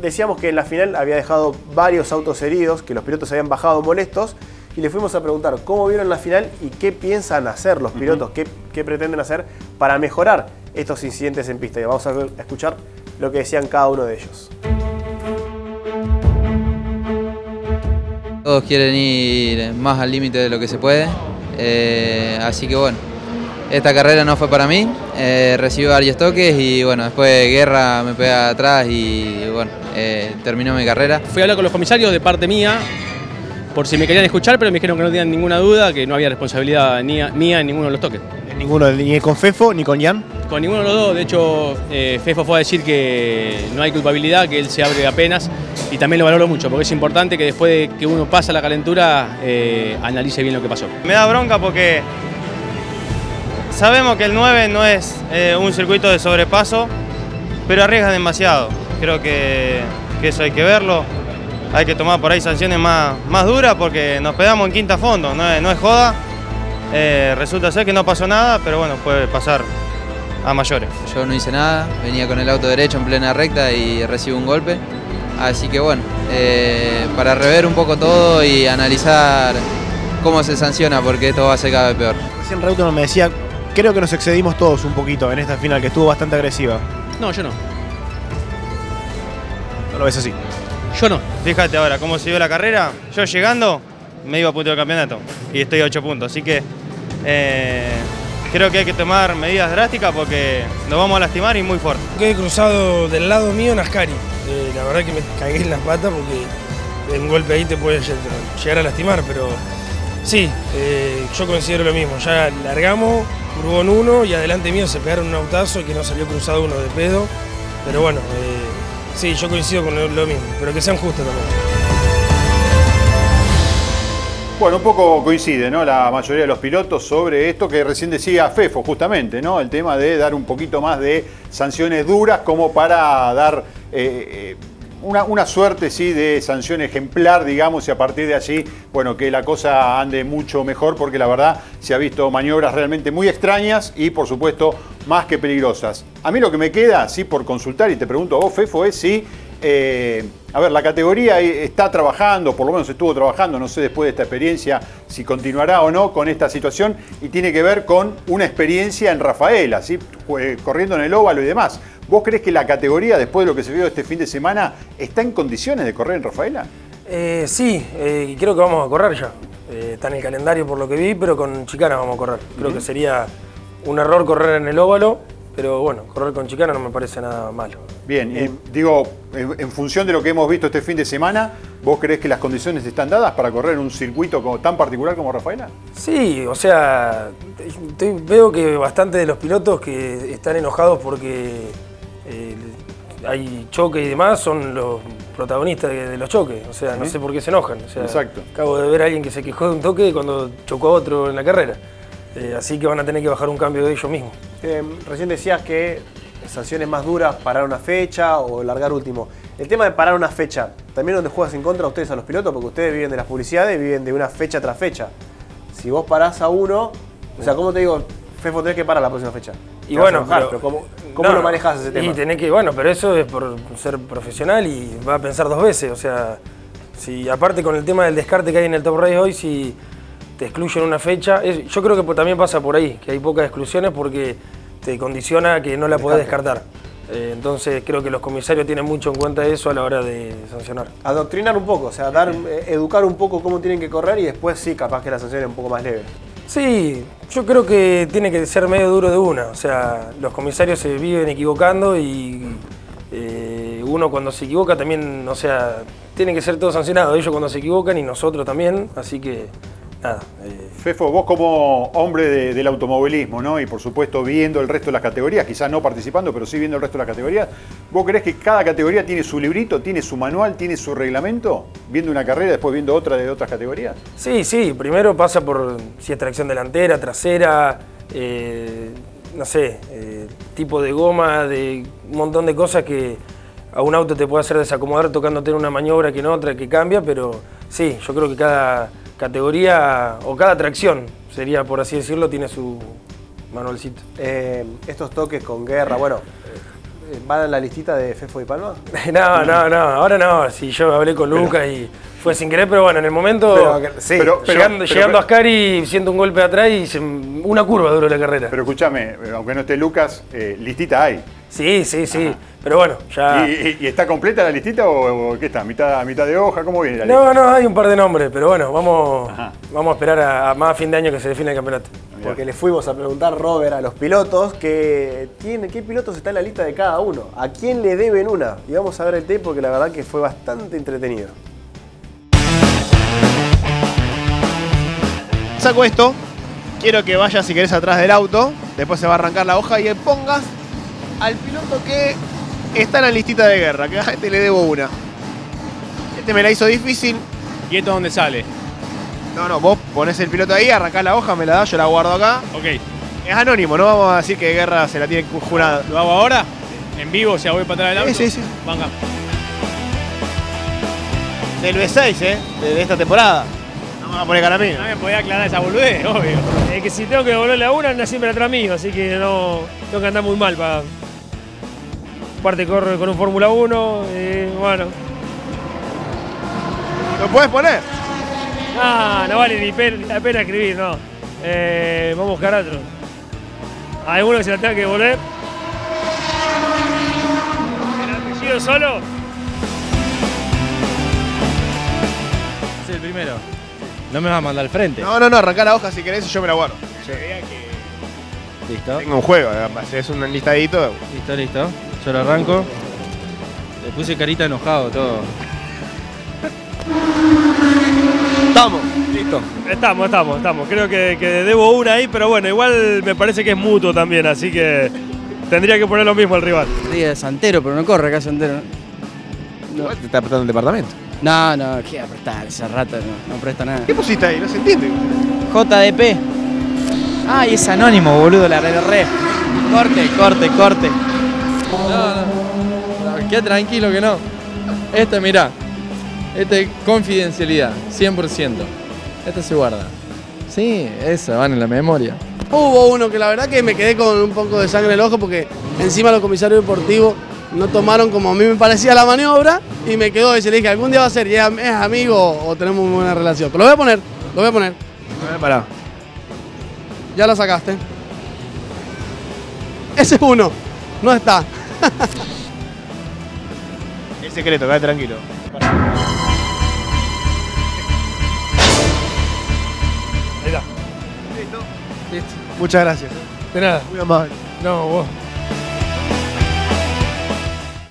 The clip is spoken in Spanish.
decíamos que en la final había dejado varios autos heridos, que los pilotos habían bajado molestos, y le fuimos a preguntar cómo vieron la final y qué piensan hacer los pilotos, qué, qué pretenden hacer para mejorar estos incidentes en pista. Y vamos a escuchar lo que decían cada uno de ellos. Todos quieren ir más al límite de lo que se puede, eh, así que bueno, esta carrera no fue para mí, eh, recibí varios toques y bueno, después Guerra me pega atrás y bueno, eh, terminó mi carrera. Fui a hablar con los comisarios de parte mía, por si me querían escuchar, pero me dijeron que no tenían ninguna duda, que no había responsabilidad ni mía en ninguno de los toques. Ninguno, ni con Fefo ni con Jan. Con ninguno de los dos, de hecho, eh, Fefo fue a decir que no hay culpabilidad, que él se abre apenas y también lo valoro mucho, porque es importante que después de que uno pasa la calentura, eh, analice bien lo que pasó. Me da bronca porque sabemos que el 9 no es eh, un circuito de sobrepaso, pero arriesga demasiado. Creo que, que eso hay que verlo hay que tomar por ahí sanciones más, más duras porque nos pegamos en quinta fondo, no es, no es joda. Eh, resulta ser que no pasó nada, pero bueno, puede pasar a mayores. Yo no hice nada, venía con el auto derecho en plena recta y recibo un golpe. Así que bueno, eh, para rever un poco todo y analizar cómo se sanciona, porque esto va a ser cada vez peor. Recién Reutemann me decía, creo que nos excedimos todos un poquito en esta final, que estuvo bastante agresiva. No, yo no. ¿No lo ves así? Yo no. Fíjate ahora cómo siguió la carrera. Yo llegando me iba a punto del campeonato y estoy a 8 puntos. Así que eh, creo que hay que tomar medidas drásticas porque nos vamos a lastimar y muy fuerte. He cruzado del lado mío Nascari. Eh, la verdad que me cagué en las patas porque un golpe ahí te puede llegar a lastimar, pero sí, eh, yo considero lo mismo. Ya largamos, curvó uno y adelante mío se pegaron un autazo y que no salió cruzado uno de pedo. Pero bueno, Sí, yo coincido con lo mismo, pero que sean justos también. Bueno, un poco coincide, ¿no? La mayoría de los pilotos sobre esto que recién decía Fefo, justamente, ¿no? El tema de dar un poquito más de sanciones duras como para dar eh, eh, una, suerte, sí, de sanción ejemplar, digamos, y a partir de allí, bueno, que la cosa ande mucho mejor, porque la verdad se ha visto maniobras realmente muy extrañas y, por supuesto, más que peligrosas. A mí lo que me queda, sí, por consultar, y te pregunto a vos, Fefo, es si, eh, a ver, la categoría está trabajando, por lo menos estuvo trabajando, no sé después de esta experiencia si continuará o no con esta situación, y tiene que ver con una experiencia en Rafaela, ¿sí? corriendo en el óvalo y demás. ¿Vos crees que la categoría, después de lo que se vio este fin de semana, está en condiciones de correr en Rafaela? Eh, sí, eh, creo que vamos a correr ya. está en el calendario por lo que vi, pero con Chicana vamos a correr. Creo que sería un error correr en el óvalo, pero bueno, correr con chicana no me parece nada malo. Bien, eh, digo, en, función de lo que hemos visto este fin de semana, ¿vos crees que las condiciones están dadas para correr en un circuito tan particular como Rafaela? Sí, o sea, veo que bastante de los pilotos que están enojados porque eh, hay choque y demás son los protagonistas de, los choques. O sea, no sé por qué se enojan. Exacto. Acabo de ver a alguien que se quejó de un toque cuando chocó a otro en la carrera. Eh, así que van a tener que bajar un cambio de ellos mismos. Eh, recién decías que sanciones más duras, parar una fecha o largar último. El tema de parar una fecha, ¿también donde juegas en contra ustedes a los pilotos? Porque ustedes viven de las publicidades, viven de una fecha tras fecha. Si vos parás a uno, o sea, ¿cómo te digo? Fefo, tenés que parar la próxima fecha. Y bueno, ¿cómo, lo manejas ese tema? Y tenés que, bueno, pero eso es por ser profesional y va a pensar dos veces. O sea, si aparte con el tema del descarte que hay en el Top Race hoy, si te excluyen una fecha. yo creo que también pasa por ahí, que hay pocas exclusiones porque te condiciona que no la podés descartar. Eh, entonces creo que los comisarios tienen mucho en cuenta eso a la hora de sancionar. Adoctrinar un poco, o sea, dar, eh, educar un poco cómo tienen que correr y después sí, capaz que la sanción es un poco más leve. Sí, yo creo que tiene que ser medio duro de una. O sea, los comisarios se viven equivocando y eh, uno cuando se equivoca también, o sea, tiene que ser todo sancionado. Ellos cuando se equivocan y nosotros también, así que eh. Fefo, vos como hombre del automovilismo, ¿no? Y por supuesto viendo el resto de las categorías, quizás no participando, pero sí viendo el resto de las categorías, ¿vos crees que cada categoría tiene su librito, tiene su manual, tiene su reglamento? Viendo una carrera, después viendo otra de otras categorías. Sí, sí, primero pasa por si es tracción delantera, trasera, eh, no sé, eh, tipo de goma, de un montón de cosas que a un auto te puede hacer desacomodar tocándote en una maniobra que en otra, que cambia, pero sí, yo creo que cada categoría o cada atracción, sería por así decirlo, tiene su manualcito. Eh, estos toques con guerra, bueno, eh, van a la listita de Fefo y Palma? No, no, no, ahora no. Si yo hablé con Lucas y fue sin querer, pero bueno, en el momento. Pero que- sí, pero- pero- llegando pero- llegando a Ascari, siento un golpe atrás y se- una curva duro la carrera. Pero escúchame, eh, aunque no esté Lucas, eh, listita hay. sí, sí, sí. Pero bueno, ya. ¿Y, y- y está completa la listita o, o qué está? ¿Mitad, ¿Mitad de hoja? ¿Cómo viene la No, lista? no, hay un par de nombres, pero bueno, vamos, Ajá. vamos a esperar a, a más a fin de año que se define el campeonato. Porque le fuimos a preguntar, Robert, a los pilotos que tiene, qué pilotos está en la lista de cada uno, a quién le deben una. Y vamos a ver el tape porque la verdad que fue bastante entretenido. Saco esto, quiero que vayas si querés atrás del auto, después se va a arrancar la hoja y pongas al piloto que está en la listita de guerra, que a este le debo una. Este me la hizo difícil. ¿Y esto dónde sale? No, no, vos pones el piloto ahí, arrancás la hoja, me la das, yo la guardo acá. Ok. Es anónimo, no vamos a decir que guerra se la tiene jurada. ¿Lo hago ahora? ¿En vivo? O sea, voy para atrás del auto. Sí, sí, sí. Venga. Del B6, ¿eh? De, de esta temporada. No me va a poner cara mía. No me podía aclarar esa boludez, obvio. Es que si tengo que devolverle a una, anda siempre atrás mío, así que no tengo que andar muy mal para. Aparte corre con un Fórmula 1, y bueno. ¿Lo puedes poner? Ah, no vale ni pe- la pena escribir, no. Eh, vamos a buscar otro. ¿Hay alguno que se la tenga que devolver? ¿El apellido solo? Sí, el primero. No me vas a mandar al frente. No, no, no, arrancá la hoja si querés y yo me la guardo. Listo. Tengo un juego, además, es un listadito. Listo, listo. Yo lo arranco. Le puse carita enojado todo. Estamos, listo. Estamos, estamos, estamos. Creo que, que debo una ahí, pero bueno, igual me parece que es mutuo también, así que tendría que poner lo mismo al rival. Día de Santero, pero no corre acá Santero. Igual te está apretando el departamento. No, no, ¿qué va a prestar? Esa rata no, no presta nada. ¿Qué pusiste ahí? No se entiende. JDP. Ay, es anónimo, boludo, la re, re. Corte, corte, corte. No, no. queda tranquilo que no. Este, mirá. Este es confidencialidad, 100%. Este se guarda. Sí, esa, van en la memoria. Hubo uno que la verdad que me quedé con un poco de sangre en el ojo porque encima los comisarios deportivos no tomaron como a mí me parecía la maniobra y me quedó ese. Le dije, algún día va a ser, ya es amigo o tenemos muy buena relación. Pero lo voy a poner, lo voy a poner. Pará. Ya lo sacaste. Ese es uno, no está. Es secreto, quédate tranquilo. Ahí está. Muchas gracias. De nada. Muy amable. No, vos.